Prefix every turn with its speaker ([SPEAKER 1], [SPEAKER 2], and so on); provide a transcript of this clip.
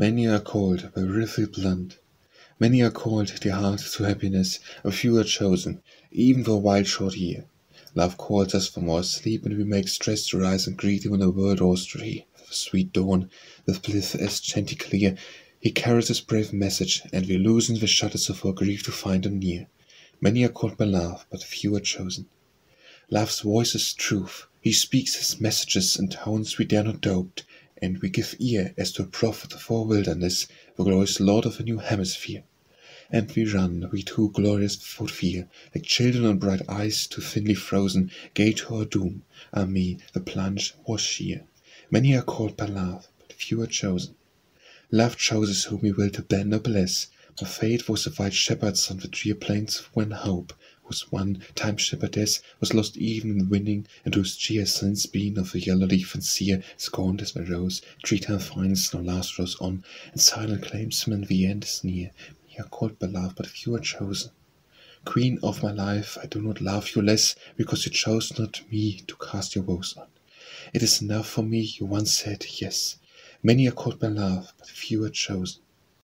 [SPEAKER 1] Many are called, but really Blunt. Many are called, their hearts to happiness, a few are chosen, even for a wild short year. Love calls us from our sleep, and we make stress to rise and greet him when the world stray. The sweet dawn, with bliss as chanticleer, he carries his brave message, and we loosen the shutters of our grief to find him near. Many are called by love, but few are chosen. Love's voice is truth. He speaks his messages in tones we dare not doubt, and we give ear as to a prophet of our wilderness, the glorious Lord of a new hemisphere. And we run, we too glorious without fear, like children on bright ice too thinly frozen, gay to our doom. Ah me, the plunge was sheer. Many are called by love, but few are chosen. Love chooses whom he will to bend or bless. My fate was the white shepherd's on the drear plains when hope, whose one time shepherdess was lost even in winning, and whose cheer has since been of the yellow leaf and sear, scorned as my rose, tree time finds no last rose on, and silent claims him, the end is near. Many are called by love, but few are chosen. Queen of my life, I do not love you less, because you chose not me to cast your woes on. It is enough for me you once said yes. Many are called by love, but few are chosen.